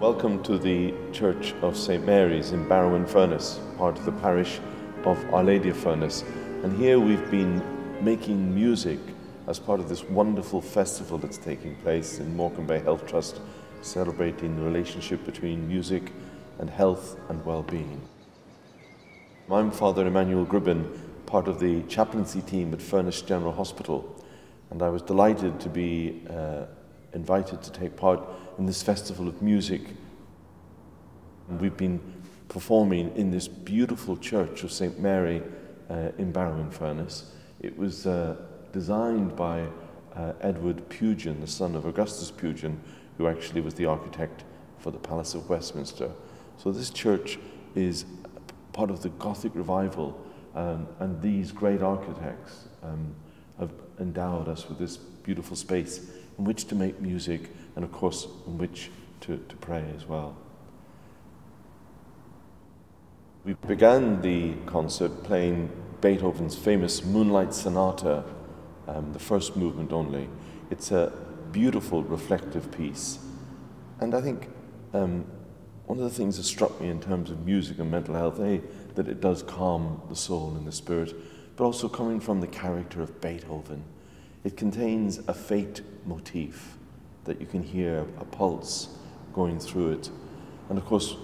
Welcome to the Church of St Mary's in Barrow in Furness, part of the parish of Our Lady of Furness. And here we've been making music as part of this wonderful festival that's taking place in Morecambe Bay Health Trust, celebrating the relationship between music and health and well-being. I'm Father Emmanuel Gribben, part of the chaplaincy team at Furness General Hospital, and I was delighted to be uh, invited to take part in this festival of music. We've been performing in this beautiful church of St. Mary uh, in Barrow in Furness. It was uh, designed by uh, Edward Pugin, the son of Augustus Pugin, who actually was the architect for the Palace of Westminster. So this church is part of the Gothic revival, um, and these great architects um, have endowed us with this beautiful space in which to make music and, of course, in which to, to pray as well. We began the concert playing Beethoven's famous Moonlight Sonata, um, the first movement only. It's a beautiful, reflective piece. And I think um, one of the things that struck me in terms of music and mental health, A, that it does calm the soul and the spirit, but also coming from the character of Beethoven. It contains a fate motif that you can hear a pulse going through it. And of course,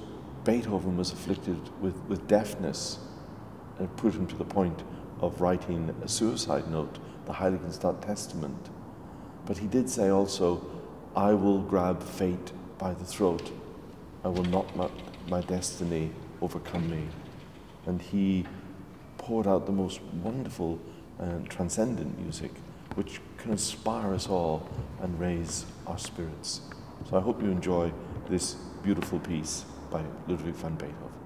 Beethoven was afflicted with, with deafness and it put him to the point of writing a suicide note, the Heiligenstadt Testament. But he did say also, I will grab fate by the throat. I will not let my destiny overcome me. And he poured out the most wonderful and transcendent music which can inspire us all and raise our spirits. So I hope you enjoy this beautiful piece by Ludwig van Beethoven.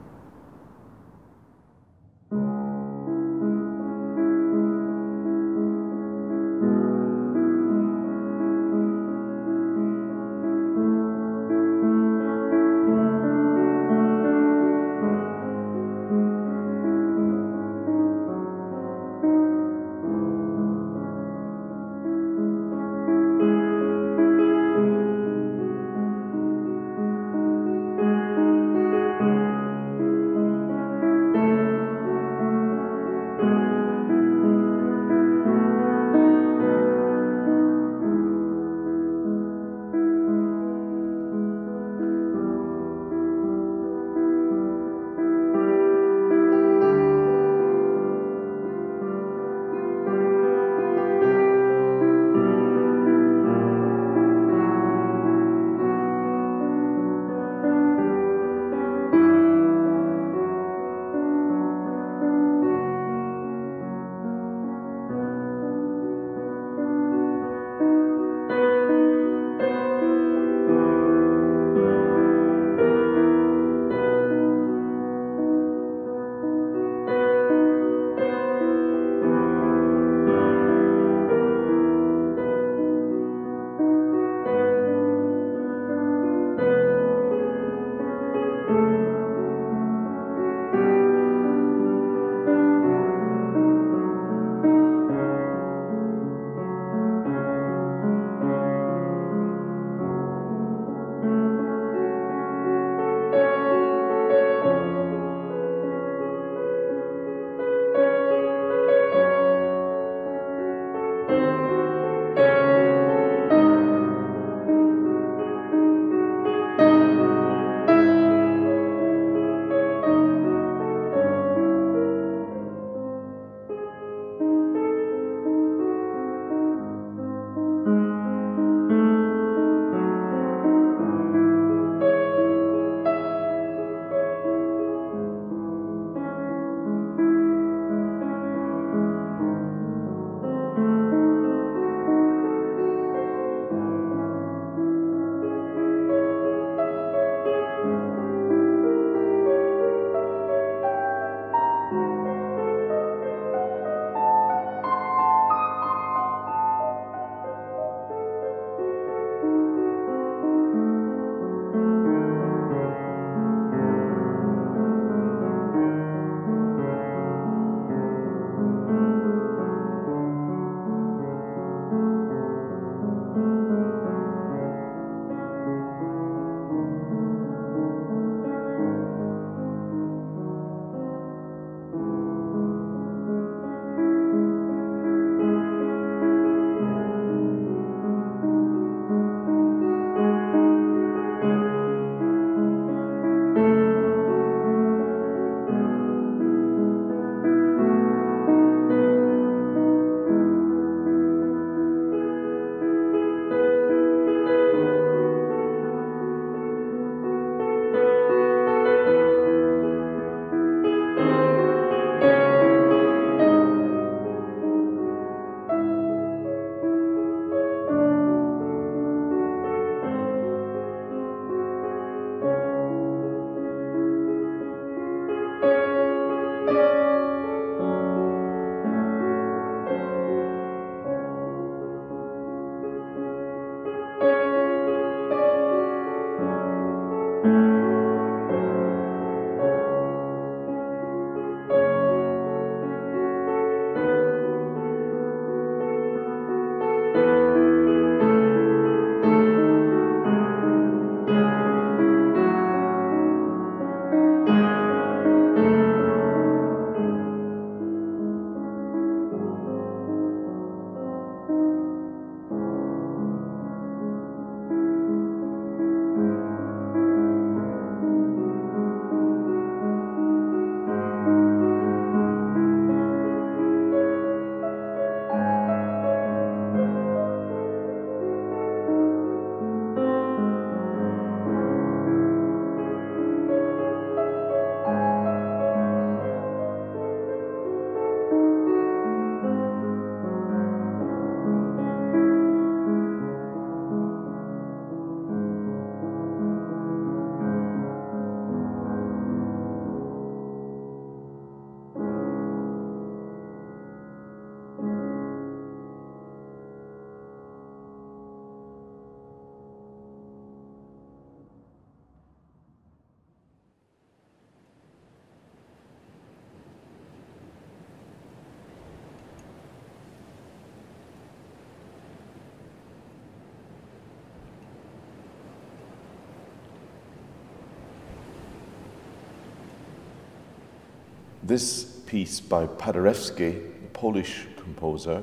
This piece by Paderewski, the Polish composer,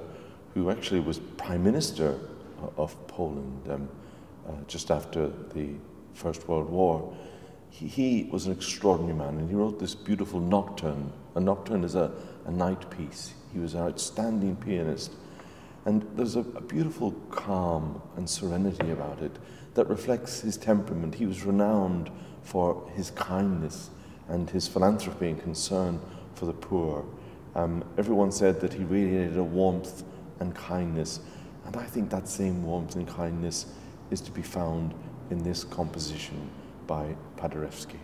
who actually was prime minister of Poland um, uh, just after the First World War, he, he, was an extraordinary man and he wrote this beautiful nocturne. A nocturne is a, a night piece. He was an outstanding pianist. And there's a, a beautiful calm and serenity about it that reflects his temperament. He was renowned for his kindness and his philanthropy and concern for the poor. Um, everyone said that he radiated a warmth and kindness, and I think that same warmth and kindness is to be found in this composition by Paderewski.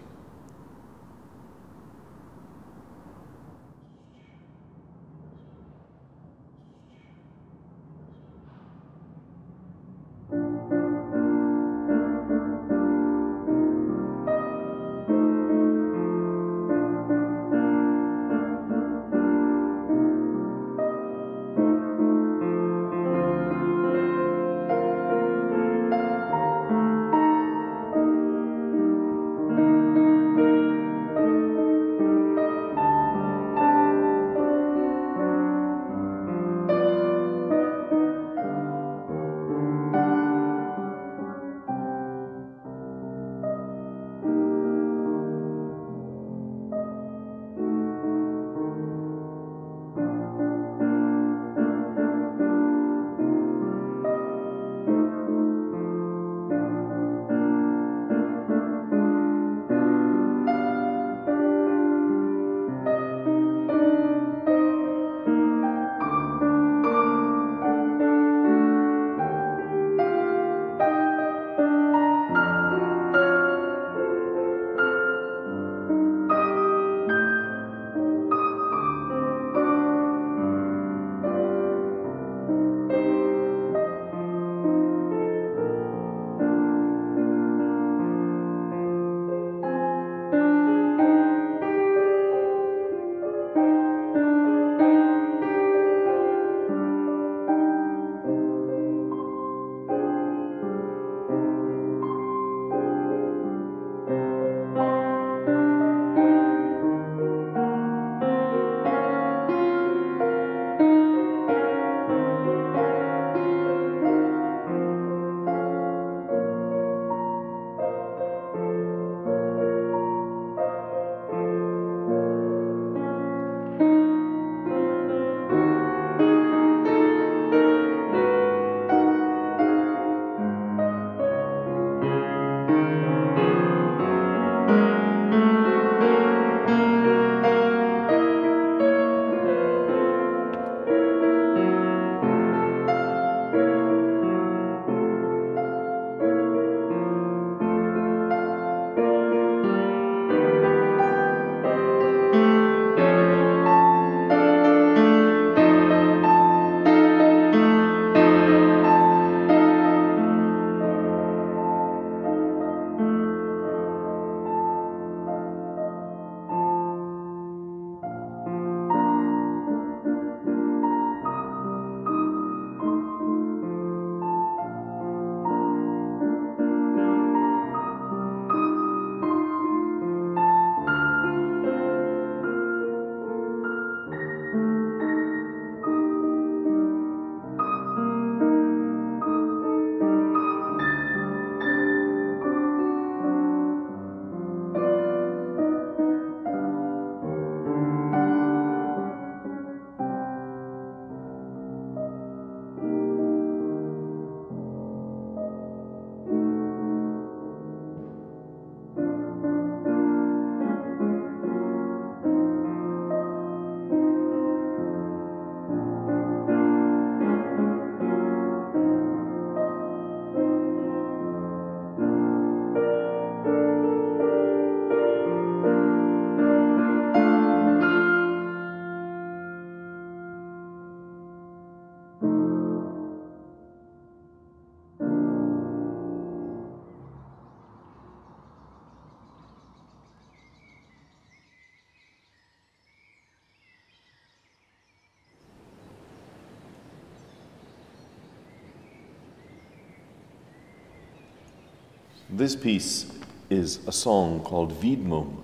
This piece is a song called Widmung,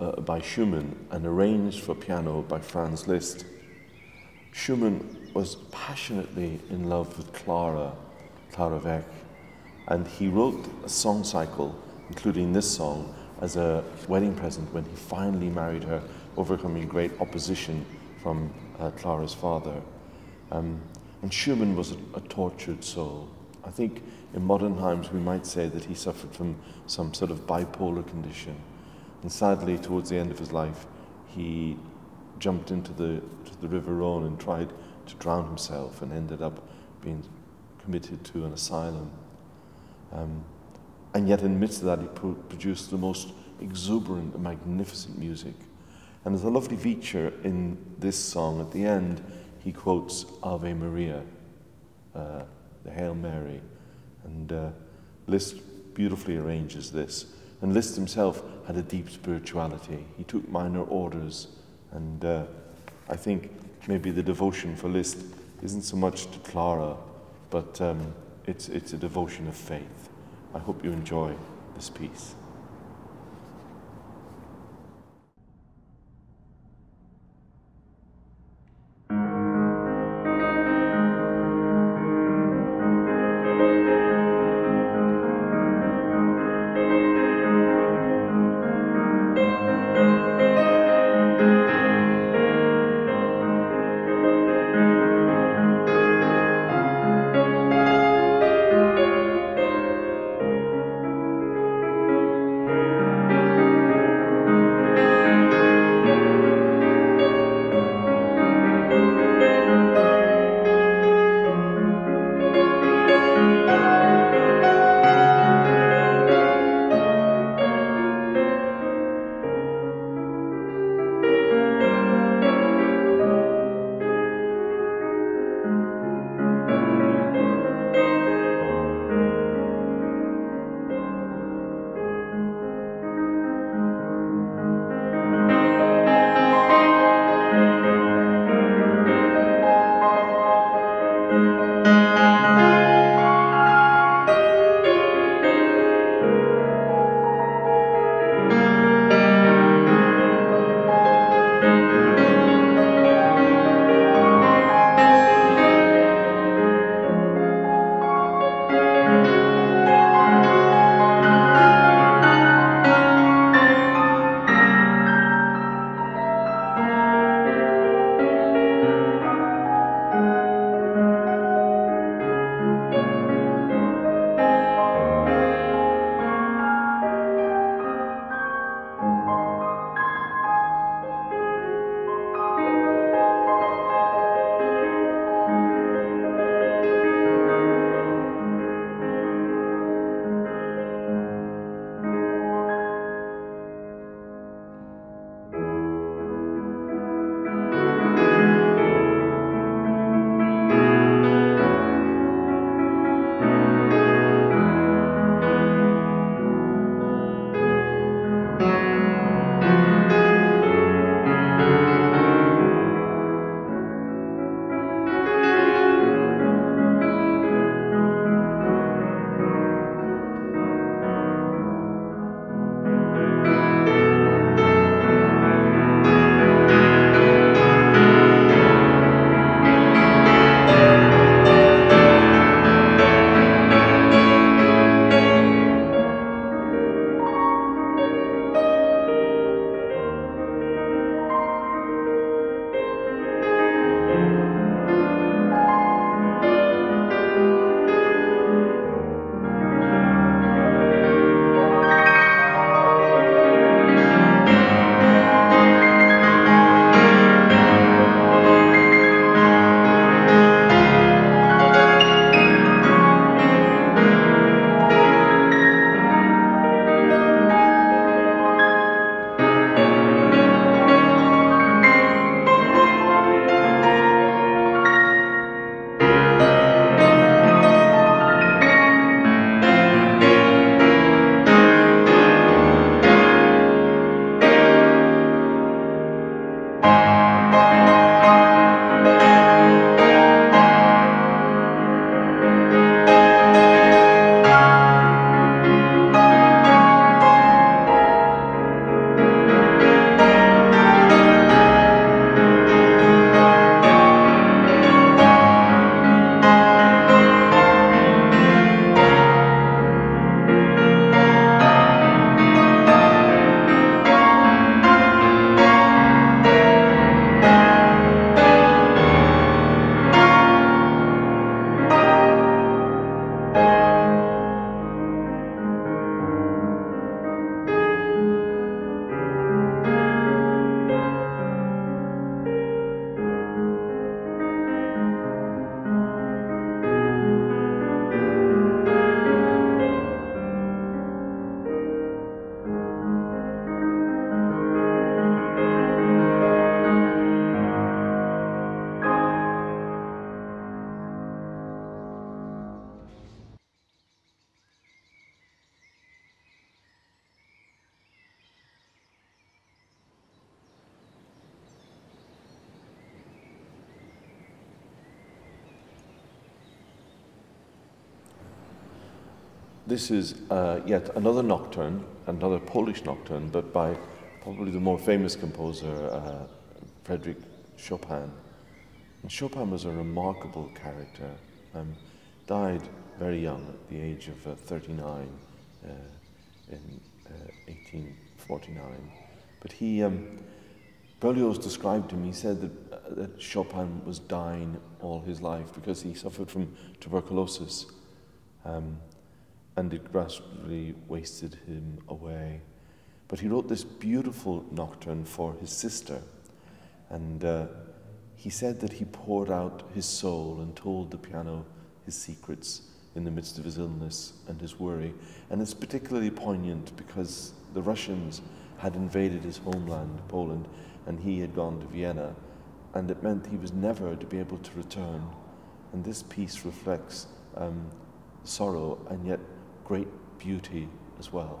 uh, by Schumann and arranged for piano by Franz Liszt. Schumann was passionately in love with Clara, Clara Wieck, and he wrote a song cycle, including this song, as a wedding present when he finally married her, overcoming great opposition from uh, Clara's father. Um, and Schumann was a, a tortured soul. I think in modern times we might say that he suffered from some sort of bipolar condition. And sadly, towards the end of his life, he jumped into the, to the River Rhone and tried to drown himself and ended up being committed to an asylum. Um, and yet, in the midst of that, he pro produced the most exuberant and magnificent music. And there's a lovely feature in this song at the end. He quotes Ave Maria, uh, the Hail Mary. And uh, Liszt beautifully arranges this. And Liszt himself had a deep spirituality. He took minor orders. And uh, I think maybe the devotion for Liszt isn't so much to Clara, but um, it's, it's a devotion of faith. I hope you enjoy this piece. This is uh, yet another nocturne, another Polish nocturne, but by probably the more famous composer, uh, Frederick Chopin. And Chopin was a remarkable character. Um, died very young, at the age of uh, 39, uh, in 1849. Uh, but he, um, Berlioz described him, he said that, uh, that Chopin was dying all his life because he suffered from tuberculosis. Um, and it gradually wasted him away. But he wrote this beautiful nocturne for his sister, and uh, he said that he poured out his soul and told the piano his secrets in the midst of his illness and his worry. And it's particularly poignant because the Russians had invaded his homeland, Poland, and he had gone to Vienna, and it meant he was never to be able to return. And this piece reflects um, sorrow and yet great beauty as well.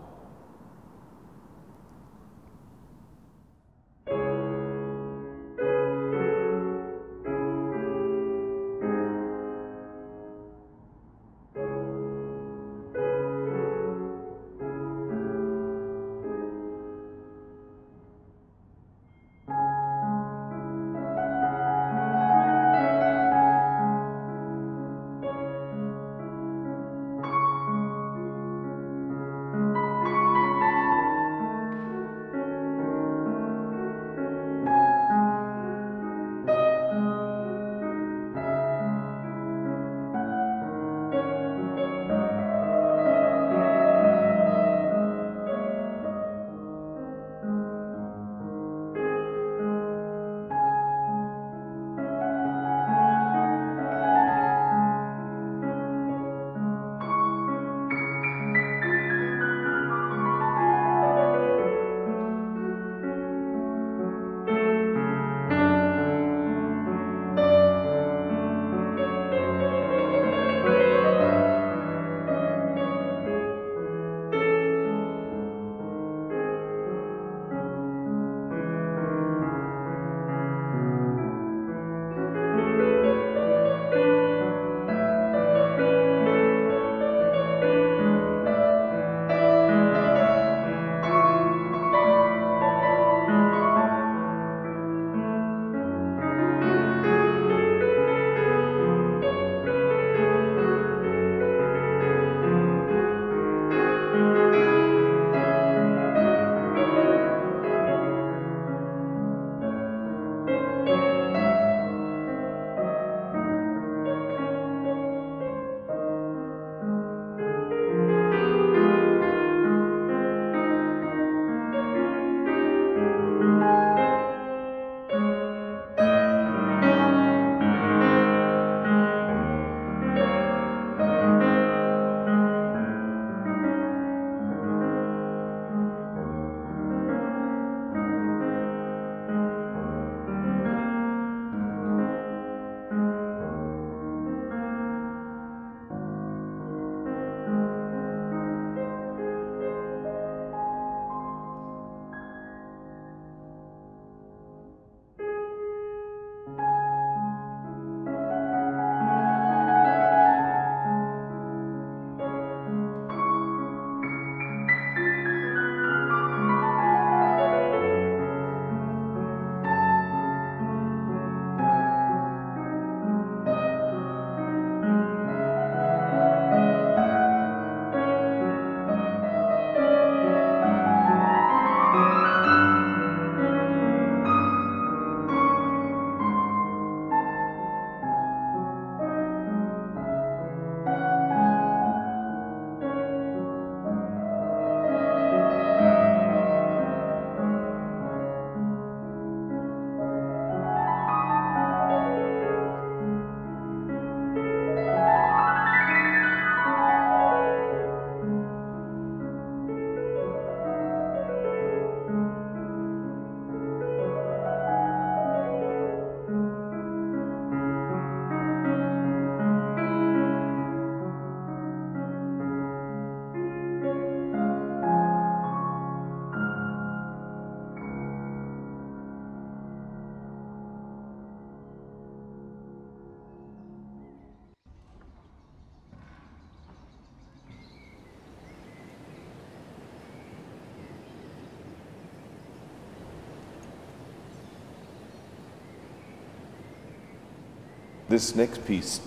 This next piece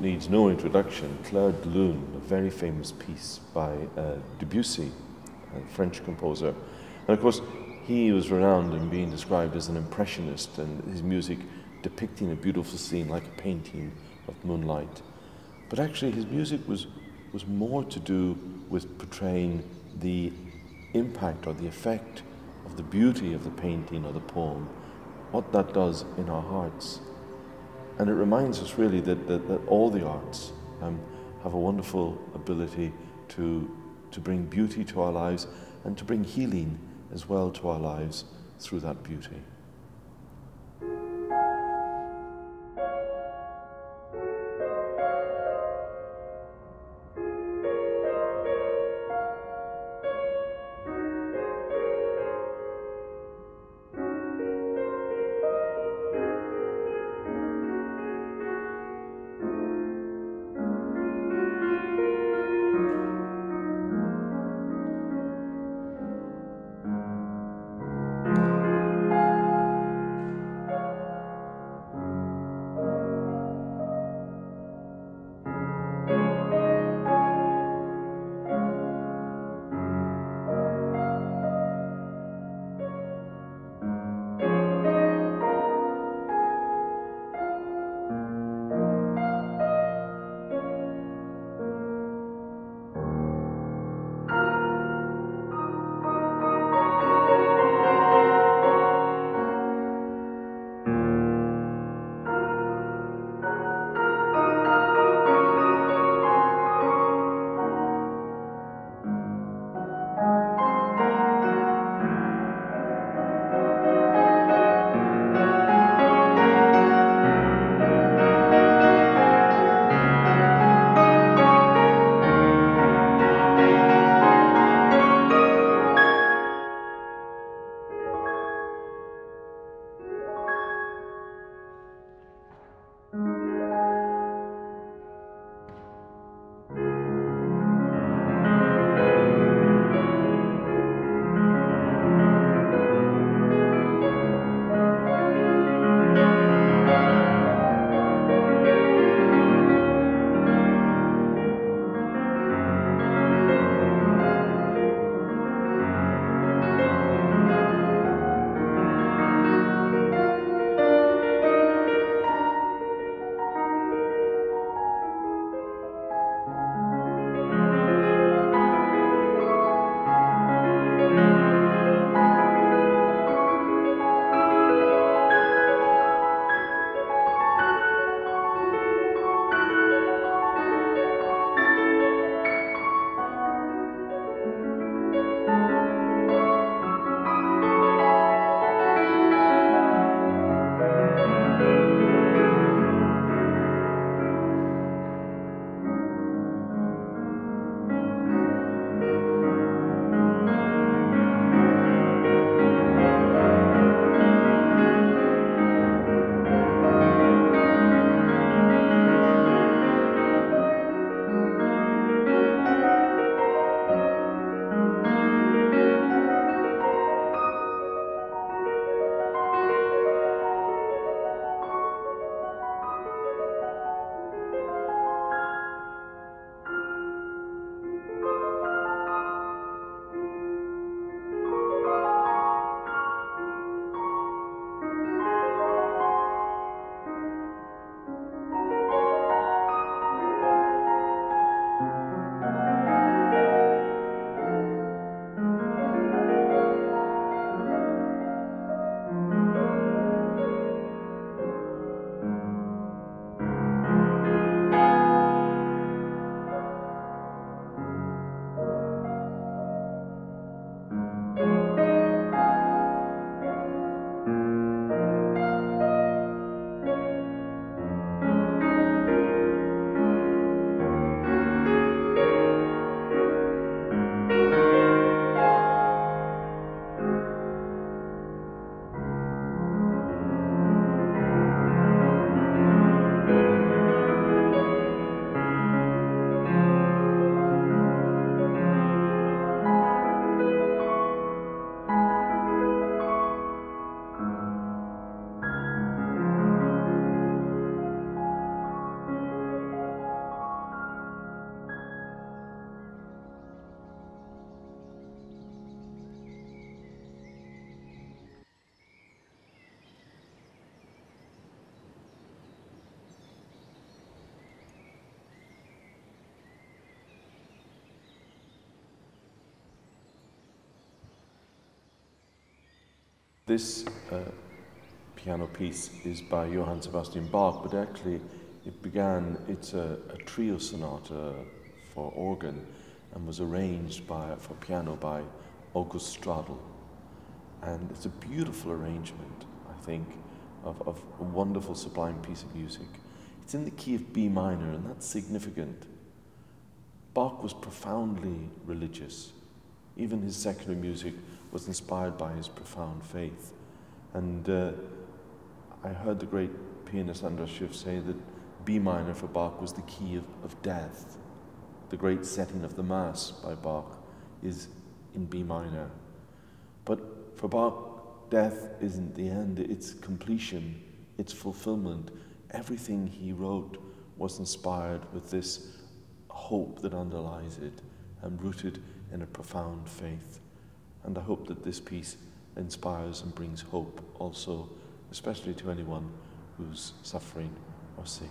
needs no introduction. Clair de Lune, a very famous piece by uh, Debussy, a French composer. And of course, he was renowned in being described as an impressionist and his music depicting a beautiful scene like a painting of moonlight. But actually, his music was, was more to do with portraying the impact or the effect of the beauty of the painting or the poem, what that does in our hearts. And it reminds us really that, that, that all the arts um, have a wonderful ability to, to bring beauty to our lives and to bring healing as well to our lives through that beauty. This uh, piano piece is by Johann Sebastian Bach, but actually it began, it's a, a trio sonata for organ and was arranged by, for piano by August Stradal. And it's a beautiful arrangement, I think, of, of a wonderful, sublime piece of music. It's in the key of B minor, and that's significant. Bach was profoundly religious. Even his secular music was inspired by his profound faith. And uh, I heard the great pianist Andras Schiff say that B minor for Bach was the key of, of death. The great setting of the Mass by Bach is in B minor. But for Bach, death isn't the end, it's completion, it's fulfillment. Everything he wrote was inspired with this hope that underlies it and rooted in a profound faith. And I hope that this piece inspires and brings hope also, especially to anyone who's suffering or sick.